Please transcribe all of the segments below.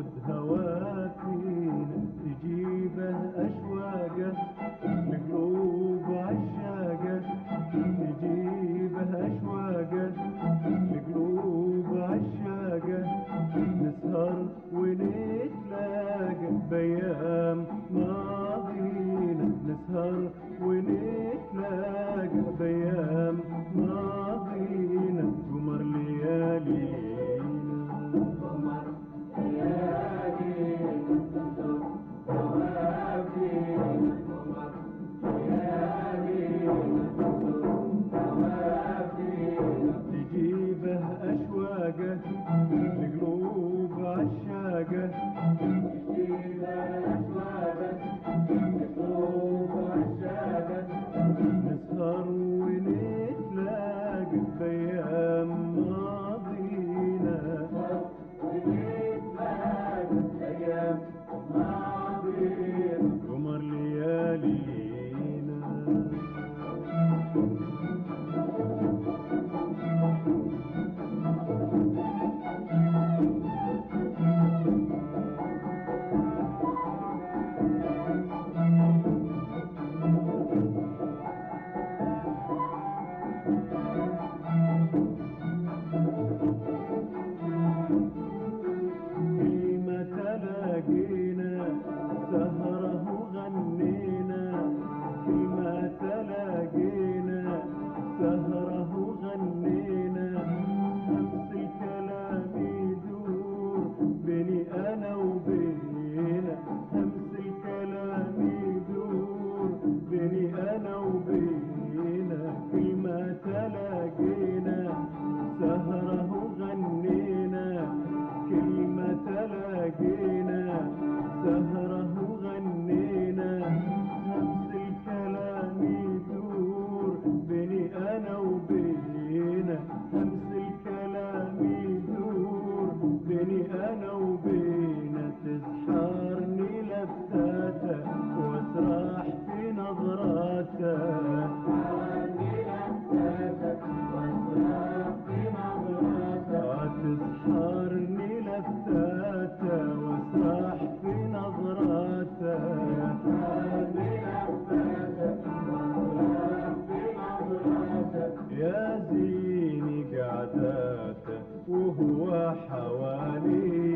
عود هواك تجيبه أشواقه لقلوب عشاقه تجيبه أشواقه لقلوب عشاقه نسهر ونتلاقى بأيام ماضينا نسهر ونتلاقى بأيام ماضينا قمر ليالي Thank you. وبينا أمس الكلام يدور بيني أنا وبينا كلمة تلاقينا. سهرة وغنينا كلمة تلاقينا. سهرة وغنينا أمس الكلام يدور بيني أنا وبينا أمس الكلام يدور بيني أنا وبينا وهو حواليك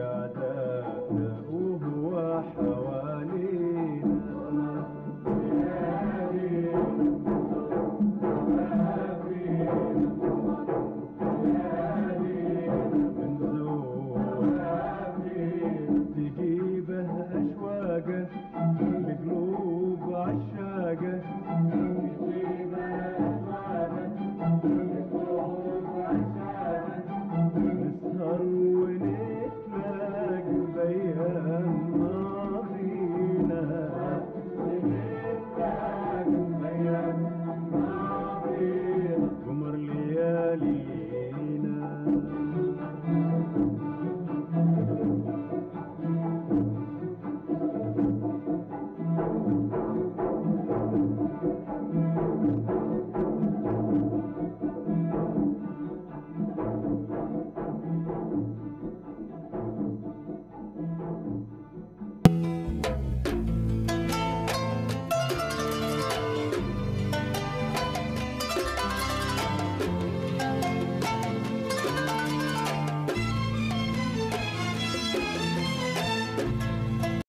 God.